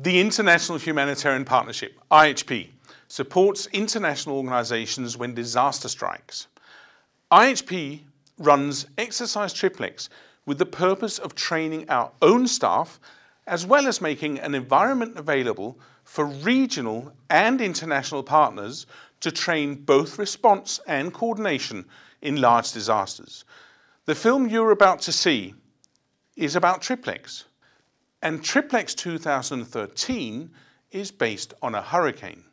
The International Humanitarian Partnership, IHP, supports international organizations when disaster strikes. IHP runs Exercise Triplex with the purpose of training our own staff as well as making an environment available for regional and international partners to train both response and coordination in large disasters. The film you're about to see is about Triplex, and Triplex 2013 is based on a hurricane.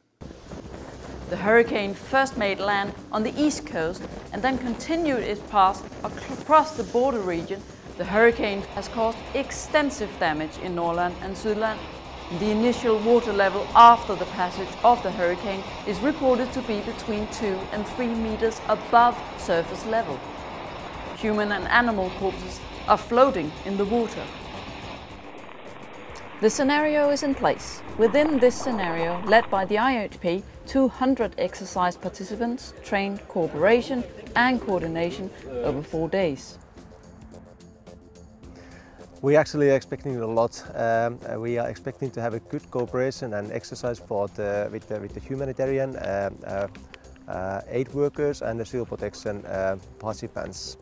The hurricane first made land on the east coast and then continued its path across the border region. The hurricane has caused extensive damage in Norrland and Sydland. The initial water level after the passage of the hurricane is reported to be between 2 and 3 meters above surface level. Human and animal corpses are floating in the water. The scenario is in place. Within this scenario, led by the IHP, 200 exercise participants trained cooperation and coordination over four days. We actually expecting a lot. Um, uh, we are expecting to have a good cooperation and exercise for the, with, the, with the humanitarian uh, uh, uh aid workers and the civil protection uh, participants.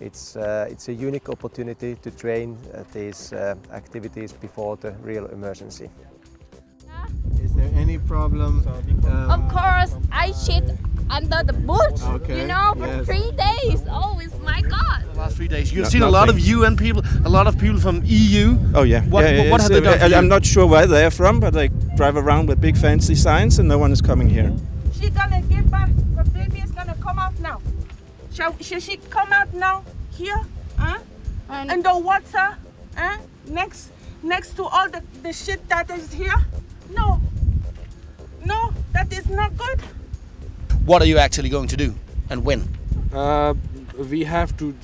It's, uh, it's a unique opportunity to train uh, these uh, activities before the real emergency. Is there any problem? Um, of course, I shit under the bush, okay. you know, for yes. three days. Oh, it's my God. The last three days. You've no, seen a lot of UN people, a lot of people from EU. Oh, yeah. What, yeah, yeah, what have they done? I, I'm not sure where they're from, but they drive around with big fancy signs and no one is coming here. She's gonna Shall, shall she come out now here? Huh? And, and the water? Huh? Next next to all the, the shit that is here? No. No, that is not good. What are you actually going to do and when? Uh, we have to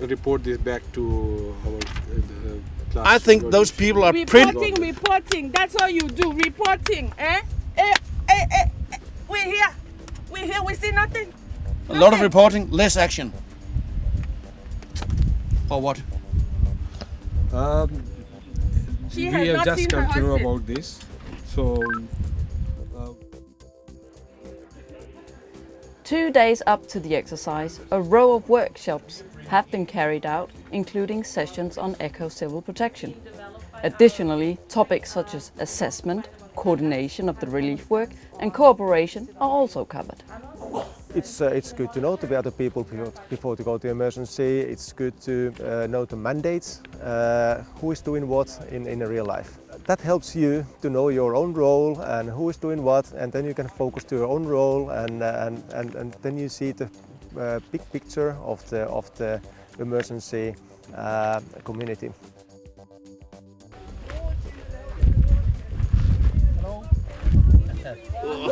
report this back to our uh, class. I think those people are reporting, pretty... reporting. That's all you do, reporting. Eh? Eh, eh, eh, eh. We're here. We're here. We see nothing. A lot of reporting, less action. Or what? Um, we have just come to know about this. So. Uh, Two days up to the exercise, a row of workshops have been carried out, including sessions on Echo civil protection. Additionally, topics such as assessment, coordination of the relief work, and cooperation are also covered. It's, uh, it's good to know to be other people before, before to go to emergency. It's good to uh, know the mandates, uh, who is doing what in, in a real life. That helps you to know your own role and who is doing what and then you can focus to your own role and, uh, and, and, and then you see the uh, big picture of the, of the emergency uh, community. Hello.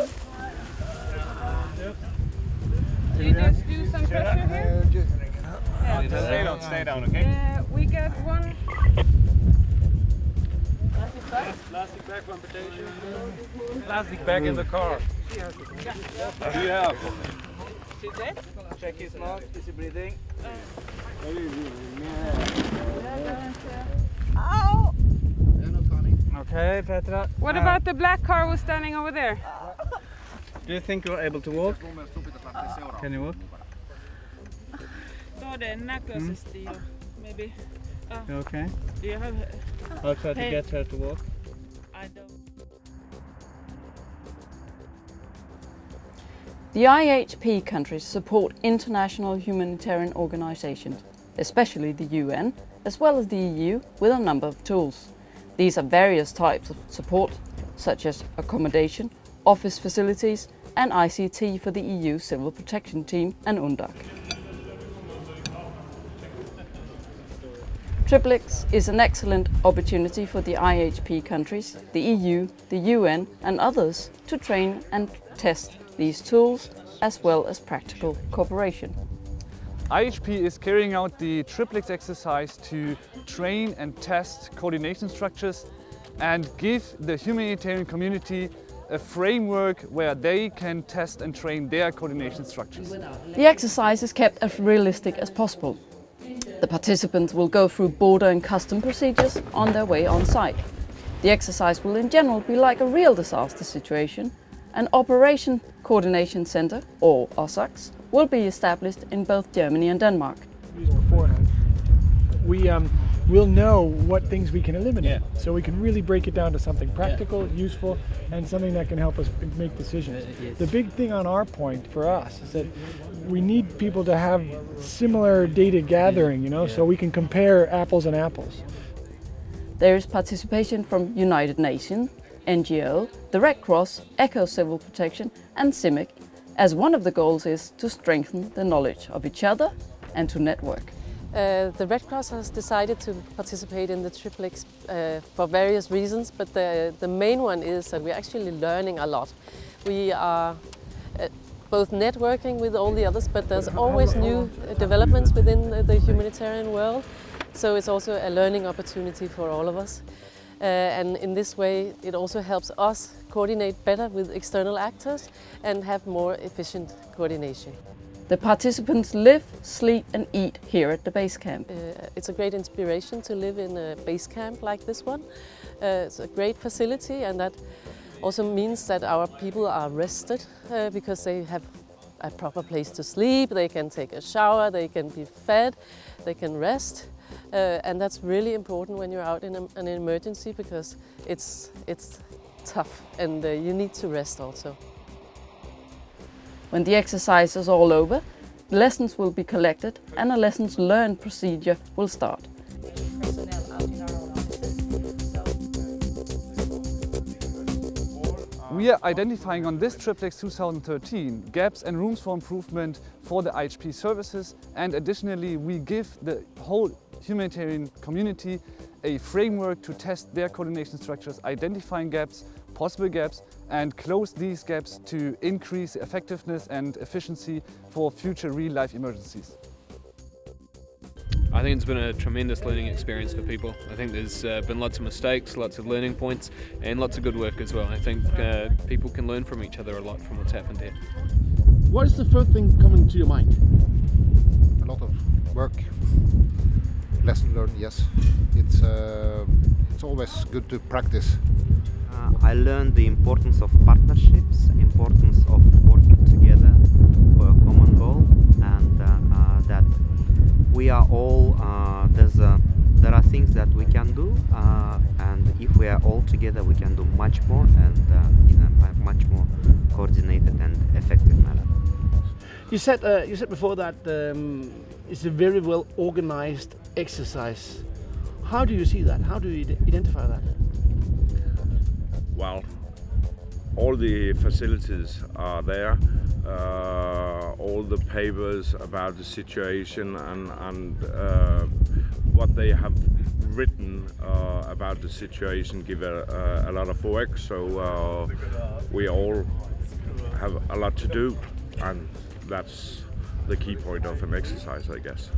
Plastic bag for amputation. Plastic bag in the car. What do you have? Is it? Check his mouth. Is he breathing? Oh! Okay, Petra. What uh, about the black car who's standing over there? Do you think you're able to walk? Can you walk? Todennäköisesti mm. Maybe. Uh, okay? Do you have... I'll try to get her to walk. The IHP countries support international humanitarian organizations, especially the UN, as well as the EU, with a number of tools. These are various types of support, such as accommodation, office facilities, and ICT for the EU Civil Protection Team and UNDAC. Triplex is an excellent opportunity for the IHP countries, the EU, the UN and others to train and test these tools as well as practical cooperation. IHP is carrying out the Triplex exercise to train and test coordination structures and give the humanitarian community a framework where they can test and train their coordination structures. The exercise is kept as realistic as possible. The participants will go through border and custom procedures on their way on site. The exercise will in general be like a real disaster situation. An Operation Coordination Center, or OSOCCs, will be established in both Germany and Denmark. We um, will know what things we can eliminate. Yeah. So we can really break it down to something practical, yeah. useful, and something that can help us make decisions. Uh, yes. The big thing on our point for us is that we need people to have similar data gathering, you know, yeah. so we can compare apples and apples. There is participation from United Nations, NGO, the Red Cross, Echo Civil Protection and CIMIC, as one of the goals is to strengthen the knowledge of each other and to network. Uh, the Red Cross has decided to participate in the TRIPLEX uh, for various reasons, but the, the main one is that we're actually learning a lot. We are uh, both networking with all the others, but there's always new developments within the humanitarian world. So it's also a learning opportunity for all of us. Uh, and in this way, it also helps us coordinate better with external actors and have more efficient coordination. The participants live, sleep and eat here at the base camp. Uh, it's a great inspiration to live in a base camp like this one. Uh, it's a great facility and that also means that our people are rested uh, because they have a proper place to sleep, they can take a shower, they can be fed, they can rest. Uh, and that's really important when you're out in a, an emergency because it's, it's tough and uh, you need to rest also. When the exercise is all over, lessons will be collected and a lessons learned procedure will start. We are identifying on this Triplex 2013 gaps and rooms for improvement for the IHP services and additionally we give the whole humanitarian community a framework to test their coordination structures, identifying gaps, possible gaps and close these gaps to increase effectiveness and efficiency for future real-life emergencies. I think it's been a tremendous learning experience for people. I think there's uh, been lots of mistakes, lots of learning points, and lots of good work as well. I think uh, people can learn from each other a lot from what's happened here. What is the first thing coming to your mind? A lot of work, lesson learned. Yes, it's uh, it's always good to practice. Uh, I learned the importance of partnerships, importance of working together for a common goal, and uh, uh, that we are all there's a, there are things that we can do, and if we are all together, we can do much more and in a much more coordinated and effective manner. You said uh, you said before that um, it's a very well organized exercise. How do you see that? How do you identify that? Well, all the facilities are there. Uh, all the papers about the situation and, and uh, what they have written uh, about the situation give a, a, lot of work. So uh, we all have a lot to do, and that's the key point of an exercise, I guess.